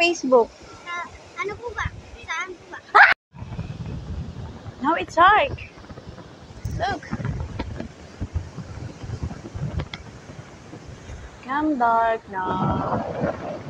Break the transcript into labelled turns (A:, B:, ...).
A: Facebook?
B: Sa, ano po ba? Saan po ba?
A: Now it's dark. Look. Come dark now.